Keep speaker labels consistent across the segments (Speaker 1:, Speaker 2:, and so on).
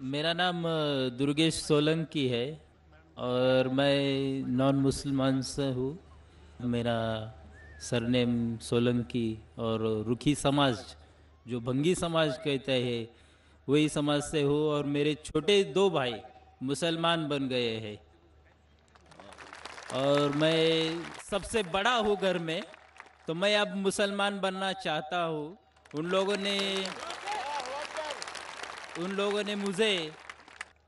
Speaker 1: मेरा नाम दुर्गेश सोलंकी है और मैं नॉन मुसलमान से हूँ। मेरा सरनेम सोलंकी और रुखी समाज, जो भंगी समाज कहते हैं, वही समाज से हूँ और मेरे छोटे दो भाई मुसलमान बन गए हैं। और मैं सबसे बड़ा हूँ घर में तो मैं अब मुसलमान बनना चाहता हूँ। उन लोगों ने उन लोगों ने मुझे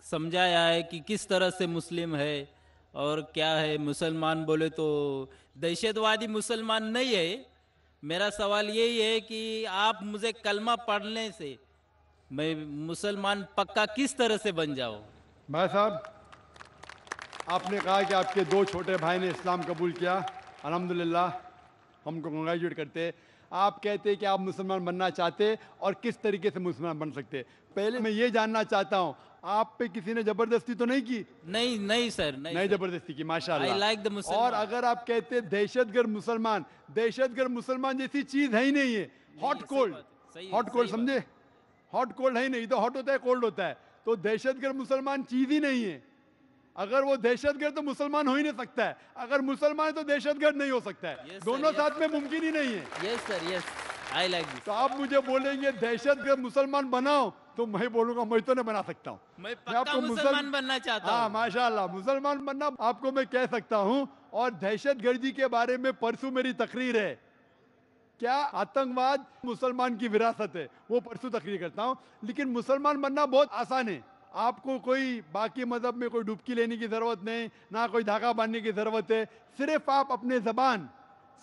Speaker 1: समझाया है कि किस तरह से मुस्लिम है और क्या है। मुसलमान बोले तो दहशतवादी मुसलमान नहीं है। मेरा सवाल यही है कि आप मुझे कलमा पढ़ने से मैं मुसलमान पक्का किस तरह से बन जाओ
Speaker 2: भाई साहब, आपने कहा कि आपके दो छोटे भाई ने इस्लाम कबूल किया। अल्हम्दुलिल्लाह। हमको कंग्रेचुलेट करते आप कहते हैं कि आप मुसलमान बनना चाहते और किस तरीके से मुसलमान बन सकते पहले मैं ये जानना चाहता हूँ आप पे किसी ने ज़बरदस्ती तो नहीं की?
Speaker 1: नहीं नहीं सर नहीं
Speaker 2: नहीं ज़बरदस्ती की माशाल्लाह।
Speaker 1: Like the
Speaker 2: और अगर आप कहते दहशतगर्द मुसलमान दहशतगर्द मुसलमान जैसी चीज़ है ही नहीं है। हॉट कोल्ड हॉट कोल्ड समझे? हॉट कोल्ड है ही नहीं तो हॉट होता है कोल्ड होता है। तो दहशतगर्द मुसलमान चीज़ ही नहीं है। अगर वो दहशतगर्द तो मुसलमान हो ही नहीं सकता है। अगर मुसलमान है तो दहशतगर्द नहीं हो सकता है।
Speaker 1: Yes, sir,
Speaker 2: दोनों
Speaker 1: yes.
Speaker 2: साथ में मुमकिन ही नहीं है।
Speaker 1: Yes sir yes I like this
Speaker 2: तो आप मुझे बोलेंगे दहशतगर्द मुसलमान बनाओ तो मैं बोलूँगा मैं तो नहीं बना सकता हूँ।
Speaker 1: मैं
Speaker 2: मैं आपको
Speaker 1: मुसलमान बनना चाहता
Speaker 2: हाँ
Speaker 1: हूँ।
Speaker 2: माशाल्लाह मुसलमान बनना आपको मैं कह सकता हूँ। और दहशतगर्दी के बारे में परसों मेरी तकरीर है। क्या आतंकवाद मुसलमान की विरासत है? वो परसों तकरीर करता हूँ। लेकिन मुसलमान बनना बहुत आसान है। आपको कोई बाकी मज़हब में कोई डुबकी लेने की ज़रूरत नहीं ना कोई धागा बांधने की ज़रूरत है। सिर्फ़ आप अपने ज़बान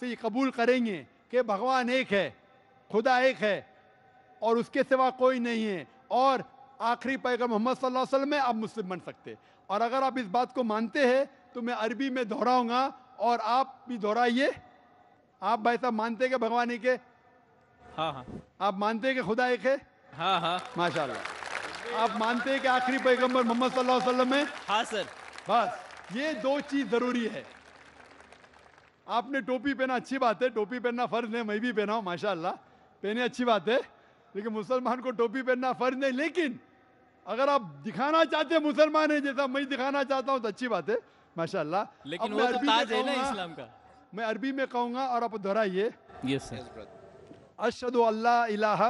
Speaker 2: से ये कबूल करेंगे कि भगवान एक है खुदा एक है और उसके सिवा कोई नहीं है। और आखिरी पैगम मोहम्मद सल्लल्लाहु अलैहि वसल्लम में आप मुस्लिम बन सकते। और अगर आप इस बात को मानते हैं तो मैं अरबी में दोहराऊँगा और आप भी दोहराइए। आप भाई साहब मानते हैं कि भगवान एक है?
Speaker 1: हाँ हाँ।
Speaker 2: आप मानते हैं कि खुदा एक है?
Speaker 1: हाँ हाँ।
Speaker 2: माशाल्लाह। आप मानते हैं कि आखिरी पैगंबर मोहम्मद सल्लल्लाहु अलैहि वसल्लम है?
Speaker 1: हाँ सर।
Speaker 2: बस ये दो चीज़ ज़रूरी है। आपने टोपी पहना अच्छी बात है टोपी पहनना फ़र्ज़ है मैं भी पहना हूँ माशाल्लाह। पहने अच्छी बात है लेकिन मुसलमान को टोपी पहनना फ़र्ज़ नहीं लेकिन अगर आप दिखाना चाहते हैं मुसलमान है जैसा मैं दिखाना चाहता हूँ तो अच्छी बात है माशाल्लाह।
Speaker 1: लेकिन वो तो
Speaker 2: अरबी
Speaker 1: ताज है ना इस्लाम का।
Speaker 2: मैं अरबी में कहूँगा और आप दोहराइए।
Speaker 1: यस सर
Speaker 2: अशहदु अल्लाह इलाहा